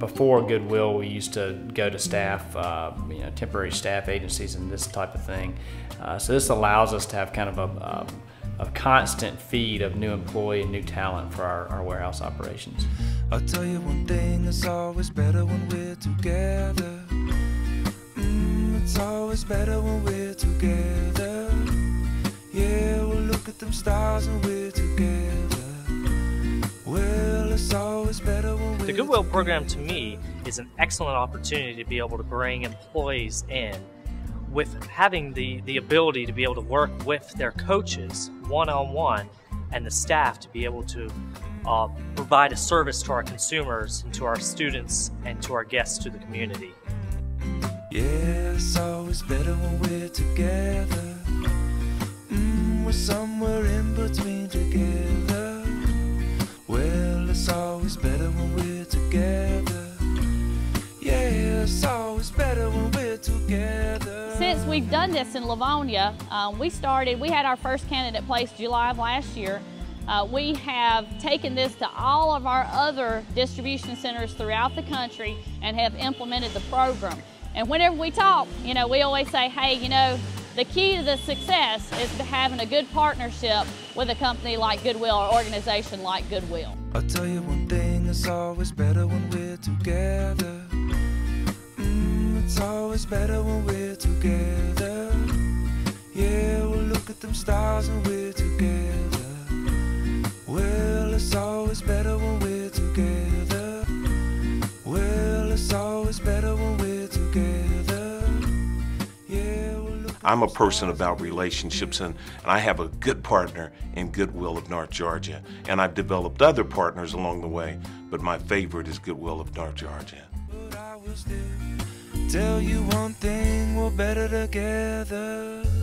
before Goodwill, we used to go to staff, uh, you know, temporary staff agencies and this type of thing. Uh, so this allows us to have kind of a, um, a constant feed of new employee and new talent for our, our warehouse operations. I'll tell you one thing, it's always better when we're together. Mm, it's always better when we're together. Yeah, we'll look at them stars and we're together. The Goodwill program to me is an excellent opportunity to be able to bring employees in with having the, the ability to be able to work with their coaches one on one and the staff to be able to uh, provide a service to our consumers and to our students and to our guests to the community. Yeah, always better when we're together. Mm, we're somewhere in Since we've done this in Lithonia, um, we started, we had our first candidate placed July of last year. Uh, we have taken this to all of our other distribution centers throughout the country and have implemented the program. And whenever we talk, you know, we always say, hey, you know, the key to the success is to having a good partnership with a company like Goodwill or organization like Goodwill. I'll tell you one thing, it's always better when we're together. It's better when we're together. Yeah, we'll look at them stars and we're together. Well, it's always better when we're together. Well, it's always better when we're together. Yeah, we'll look at I'm a person about relationships, and, and I have a good partner in Goodwill of North Georgia. And I've developed other partners along the way, but my favorite is Goodwill of North Georgia. Tell you one thing, we're better together.